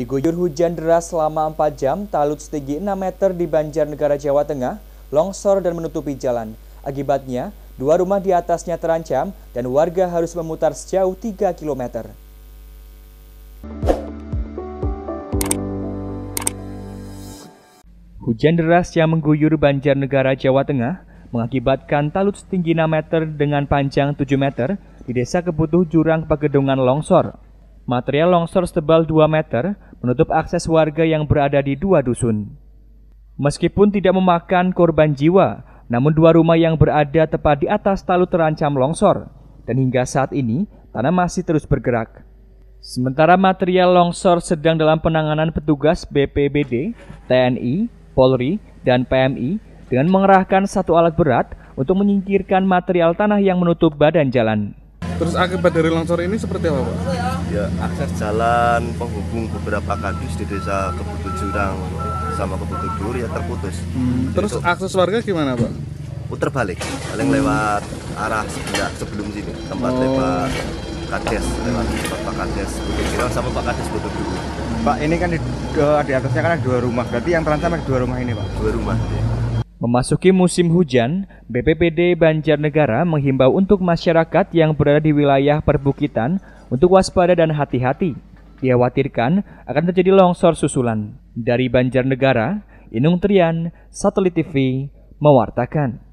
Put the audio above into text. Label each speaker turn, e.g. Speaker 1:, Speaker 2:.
Speaker 1: Diguyur hujan deras selama 4 jam, talut setinggi 6 meter di Banjarnegara, Jawa Tengah, longsor dan menutupi jalan. Akibatnya, dua rumah di atasnya terancam dan warga harus memutar sejauh 3 km. Hujan deras yang mengguyur Banjarnegara, Jawa Tengah mengakibatkan talut setinggi 6 meter dengan panjang 7 meter di Desa Kebutuh Jurang Pegedungan longsor. Material longsor setebal 2 meter menutup akses warga yang berada di dua dusun. Meskipun tidak memakan korban jiwa, namun dua rumah yang berada tepat di atas talu terancam longsor, dan hingga saat ini tanah masih terus bergerak. Sementara material longsor sedang dalam penanganan petugas BPBD, TNI, Polri, dan PMI dengan mengerahkan satu alat berat untuk menyingkirkan material tanah yang menutup badan jalan.
Speaker 2: Terus akibat dari longsor ini seperti apa Pak?
Speaker 3: Ya akses jalan penghubung beberapa kadus di desa Kebutuh Jurang sama Kebutuh Dur ya terputus.
Speaker 2: Hmm. Terus
Speaker 3: Itu
Speaker 2: akses warga gimana Pak?
Speaker 3: puter balik, paling lewat arah sebelah sebelum sini, tempat
Speaker 2: Oh.
Speaker 3: lewat Kades, lewat Pak Kades Kebutuh Jurang sama Pak Kades Kebutuh Dur.
Speaker 4: Pak, ini kan di, di atasnya kan ada dua rumah. Berarti yang terancam ada dua rumah ini, Pak.
Speaker 3: Dua rumah. Ya.
Speaker 1: Memasuki musim hujan, BPBD Banjarnegara menghimbau untuk masyarakat yang berada di wilayah perbukitan untuk waspada dan hati-hati. Dikhawatirkan akan terjadi longsor susulan. Dari Banjarnegara, Inung Trian, Satelit TV, mewartakan.